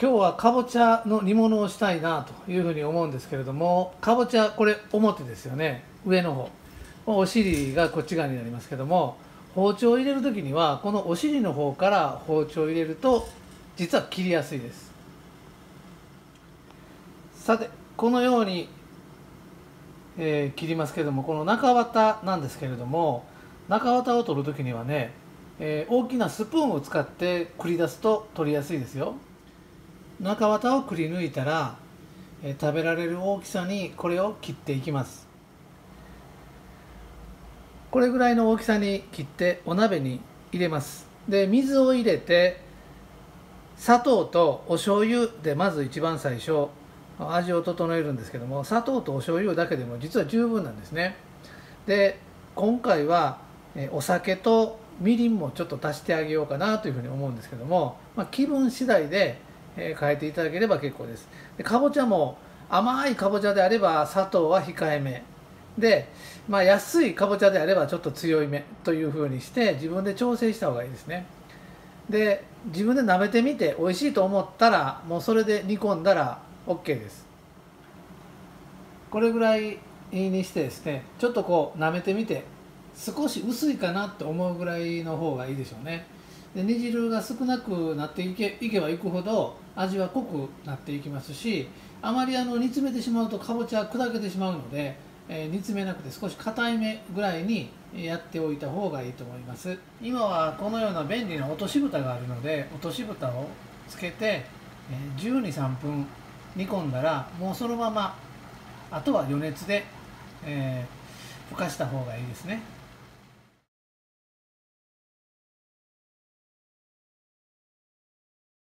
今日はかぼちゃの煮物をしたいなというふうに思うんですけれどもかぼちゃこれ表ですよね。上の方。お尻がこっち側になりますけども包丁を入れる時にはこのお尻の方から包丁を入れると実は切りやすいです。さてこのように、えー、切りますけれどもこの中綿なんですけれども中綿を取る時にはね、えー、大きなスプーンを使って繰り出すと取りやすいですよ。中綿をくり抜いたら、え、食べられる大きさにこれを切っていきます。これぐらいの大きさに切ってお鍋に入れます。で水を入れて砂糖とお醤油でまず一番最初味を整えるんですけども砂糖とお醤油だけでも実は十分なんですね。で今回はお酒とみりんもちょっと足してあげようかなというふうに思うんですけども、まあ、気分次第でえ変えていただければ結構です。でかぼちゃも甘いかぼちゃであれば砂糖は控えめ。で、まあ、安いかぼちゃであればちょっと強いめというふうにして自分で調整した方がいいですね。で自分で舐めてみて美味しいと思ったらもうそれで煮込んだら OK です。これぐらいにしてですねちょっとこう舐めてみて少し薄いかなって思うぐらいの方がいいでしょうね。で煮汁が少なくなっていけいけばいくほど味は濃くなっていきますしあまりあの煮詰めてしまうとかぼちゃ砕けてしまうので、えー、煮詰めなくて少し硬いめぐらいにやっておいた方がいいと思います。今はこのような便利な落とし蓋があるので落とし蓋をつけて、えー、123分煮込んだらもうそのままあとは余熱で、えー、ふかした方がいいですね。